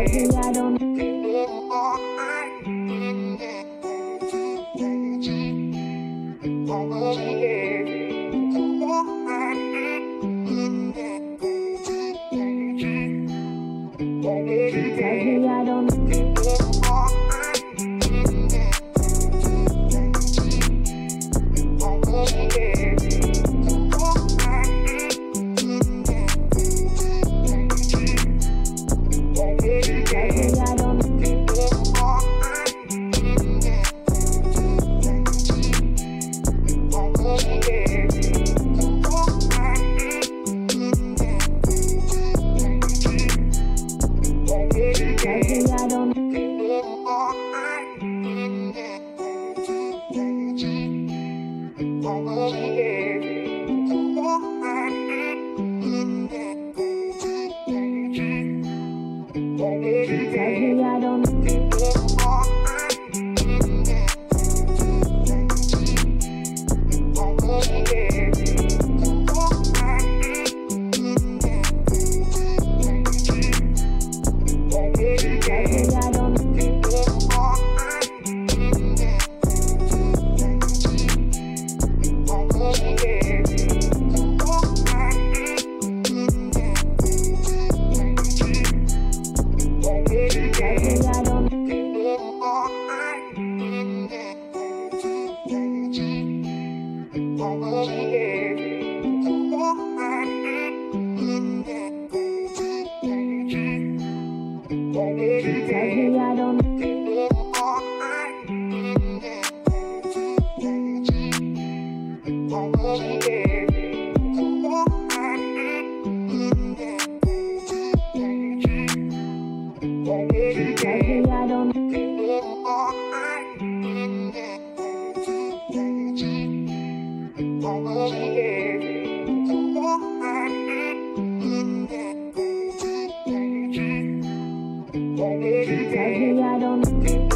I don't don't Maybe I don't. Yeah. Don't